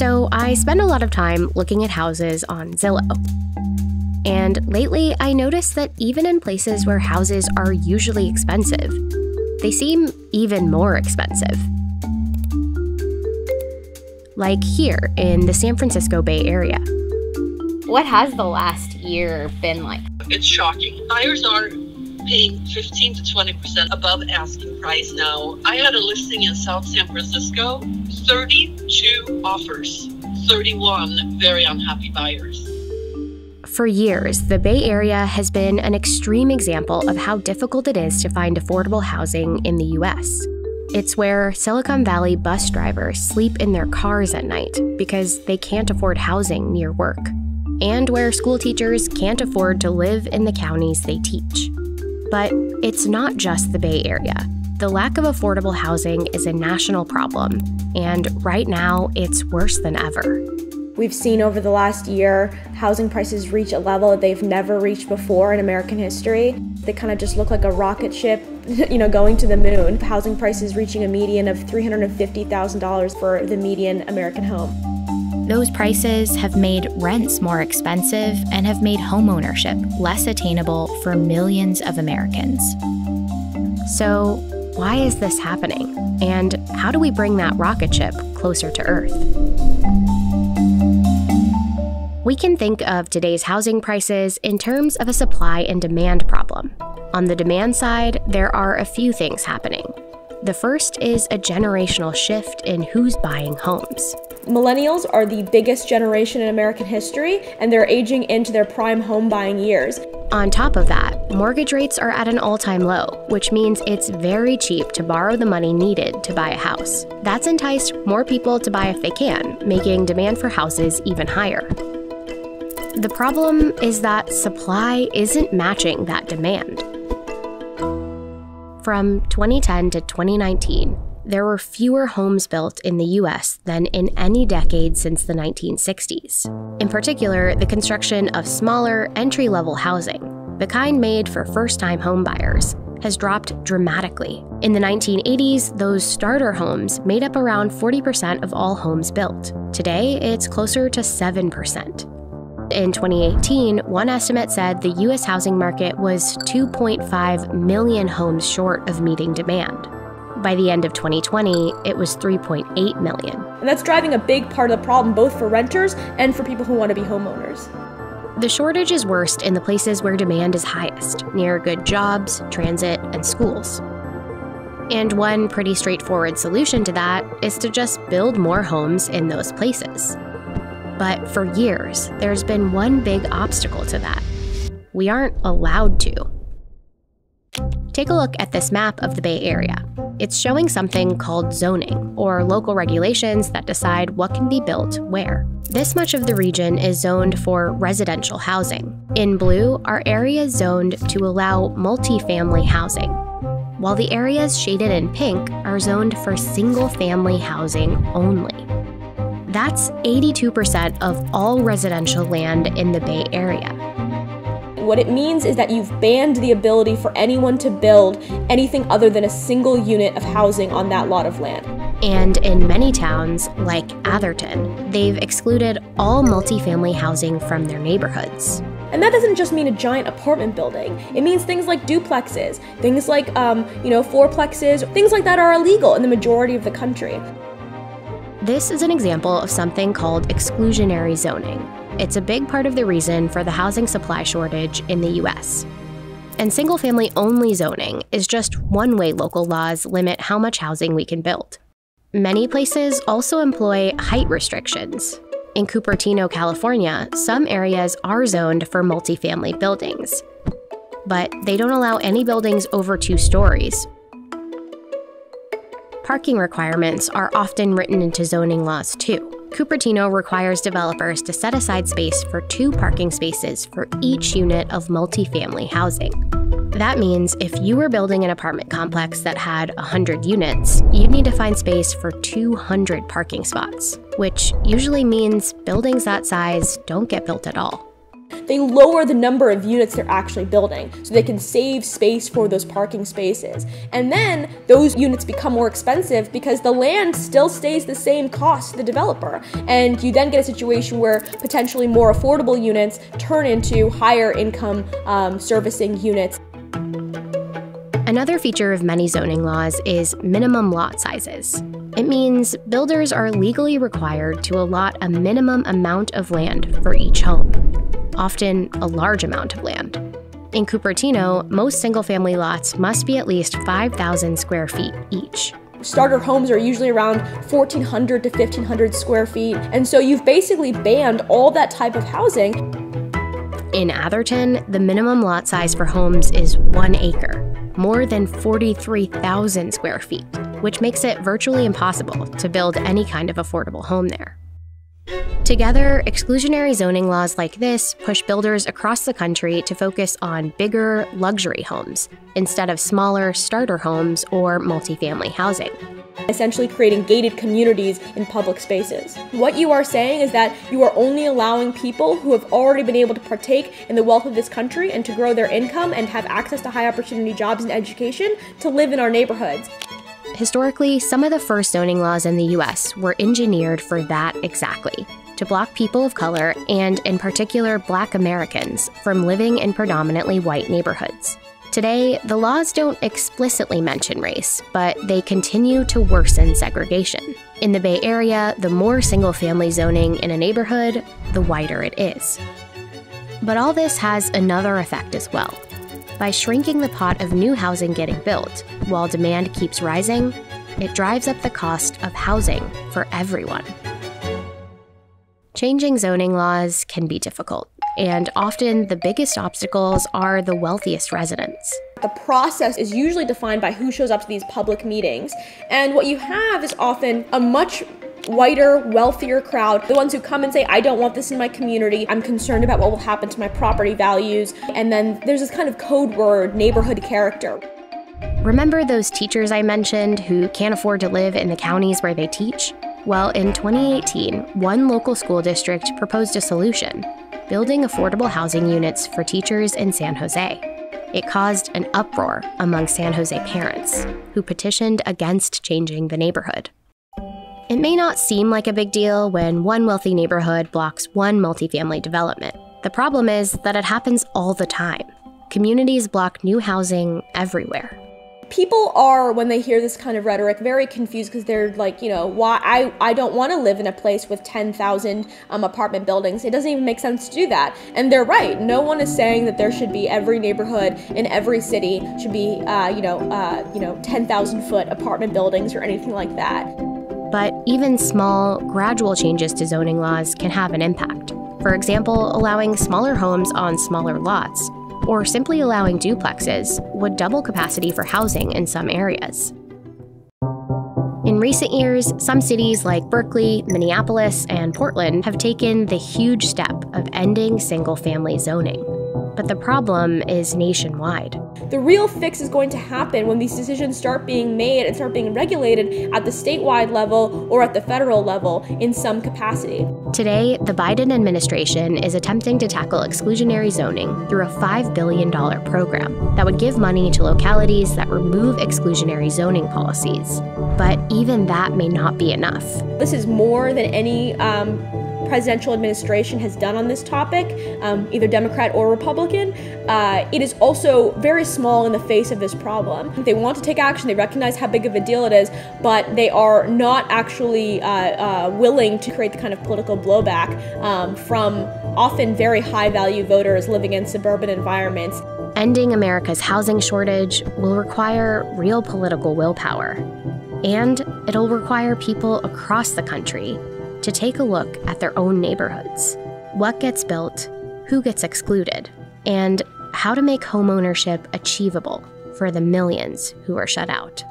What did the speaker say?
So I spend a lot of time looking at houses on Zillow. And lately, I noticed that even in places where houses are usually expensive, they seem even more expensive. Like here in the San Francisco Bay Area. What has the last year been like? It's shocking. Buyers are paying 15 to 20% above asking price now. I had a listing in South San Francisco, 32 offers, 31 very unhappy buyers. For years, the Bay Area has been an extreme example of how difficult it is to find affordable housing in the US. It's where Silicon Valley bus drivers sleep in their cars at night because they can't afford housing near work, and where school teachers can't afford to live in the counties they teach. But it's not just the Bay Area. The lack of affordable housing is a national problem, and right now it's worse than ever. We've seen over the last year housing prices reach a level they've never reached before in American history. They kind of just look like a rocket ship, you know, going to the moon. Housing prices reaching a median of $350,000 for the median American home. Those prices have made rents more expensive and have made homeownership less attainable for millions of Americans. So, why is this happening? And how do we bring that rocket ship closer to Earth? We can think of today's housing prices in terms of a supply and demand problem. On the demand side, there are a few things happening. The first is a generational shift in who's buying homes. Millennials are the biggest generation in American history, and they're aging into their prime home buying years. On top of that, mortgage rates are at an all time low, which means it's very cheap to borrow the money needed to buy a house. That's enticed more people to buy if they can, making demand for houses even higher. The problem is that supply isn't matching that demand. From 2010 to 2019, there were fewer homes built in the US than in any decade since the 1960s. In particular, the construction of smaller, entry level housing, the kind made for first time homebuyers, has dropped dramatically. In the 1980s, those starter homes made up around 40% of all homes built. Today, it's closer to 7%. In 2018, one estimate said the U.S. housing market was 2.5 million homes short of meeting demand. By the end of 2020, it was 3.8 million. And that's driving a big part of the problem, both for renters and for people who want to be homeowners. The shortage is worst in the places where demand is highest, near good jobs, transit, and schools. And one pretty straightforward solution to that is to just build more homes in those places. But for years, there's been one big obstacle to that. We aren't allowed to. Take a look at this map of the Bay Area. It's showing something called zoning, or local regulations that decide what can be built where. This much of the region is zoned for residential housing. In blue are areas zoned to allow multifamily housing, while the areas shaded in pink are zoned for single family housing only. That's 82% of all residential land in the Bay Area. What it means is that you've banned the ability for anyone to build anything other than a single unit of housing on that lot of land. And in many towns, like Atherton, they've excluded all multifamily housing from their neighborhoods. And that doesn't just mean a giant apartment building. It means things like duplexes, things like, um, you know, fourplexes, things like that are illegal in the majority of the country. This is an example of something called exclusionary zoning. It's a big part of the reason for the housing supply shortage in the US. And single family only zoning is just one way local laws limit how much housing we can build. Many places also employ height restrictions. In Cupertino, California, some areas are zoned for multifamily buildings, but they don't allow any buildings over two stories parking requirements are often written into zoning laws too. Cupertino requires developers to set aside space for two parking spaces for each unit of multifamily housing. That means if you were building an apartment complex that had 100 units, you'd need to find space for 200 parking spots, which usually means buildings that size don't get built at all. They lower the number of units they're actually building so they can save space for those parking spaces. And then those units become more expensive because the land still stays the same cost to the developer. And you then get a situation where potentially more affordable units turn into higher income um, servicing units. Another feature of many zoning laws is minimum lot sizes. It means builders are legally required to allot a minimum amount of land for each home, often a large amount of land. In Cupertino, most single family lots must be at least 5,000 square feet each. Starter homes are usually around 1,400 to 1,500 square feet, and so you've basically banned all that type of housing. In Atherton, the minimum lot size for homes is one acre, more than 43,000 square feet, which makes it virtually impossible to build any kind of affordable home there. Together, exclusionary zoning laws like this push builders across the country to focus on bigger, luxury homes instead of smaller starter homes or multifamily housing. Essentially, creating gated communities in public spaces. What you are saying is that you are only allowing people who have already been able to partake in the wealth of this country and to grow their income and have access to high opportunity jobs and education to live in our neighborhoods. Historically, some of the first zoning laws in the US were engineered for that exactly to block people of color, and in particular black Americans, from living in predominantly white neighborhoods. Today, the laws don't explicitly mention race, but they continue to worsen segregation. In the Bay Area, the more single family zoning in a neighborhood, the wider it is. But all this has another effect as well. By shrinking the pot of new housing getting built, while demand keeps rising, it drives up the cost of housing for everyone. Changing zoning laws can be difficult, and often the biggest obstacles are the wealthiest residents. The process is usually defined by who shows up to these public meetings, and what you have is often a much whiter, wealthier crowd, the ones who come and say, I don't want this in my community, I'm concerned about what will happen to my property values, and then there's this kind of code word, neighborhood character. Remember those teachers I mentioned who can't afford to live in the counties where they teach? Well, in 2018, one local school district proposed a solution building affordable housing units for teachers in San Jose. It caused an uproar among San Jose parents, who petitioned against changing the neighborhood. It may not seem like a big deal when one wealthy neighborhood blocks one multifamily development. The problem is that it happens all the time. Communities block new housing everywhere. People are when they hear this kind of rhetoric very confused because they're like you know why i, I don't want to live in a place with 10000 um, apartment buildings. It doesn't even make sense to do that. And they're right. No one is saying that there should be every neighborhood in every city should be uh, you know uh, you know 10000 foot apartment buildings or anything like that but even small gradual changes to zoning laws can have an impact for example allowing smaller homes on smaller lots or simply allowing duplexes would double capacity for housing in some areas. In recent years, some cities like Berkeley, Minneapolis, and Portland have taken the huge step of ending single family zoning but the problem is nationwide. The real fix is going to happen when these decisions start being made and start being regulated at the statewide level or at the federal level in some capacity. Today, the Biden administration is attempting to tackle exclusionary zoning through a $5 billion program that would give money to localities that remove exclusionary zoning policies. But even that may not be enough. This is more than any um, presidential administration has done on this topic, um, either Democrat or Republican, uh, it is also very small in the face of this problem. They want to take action, they recognize how big of a deal it is, but they are not actually uh, uh, willing to create the kind of political blowback um, from often very high value voters living in suburban environments. Ending America's housing shortage will require real political willpower. And it'll require people across the country to take a look at their own neighborhoods. What gets built, who gets excluded, and how to make homeownership achievable for the millions who are shut out.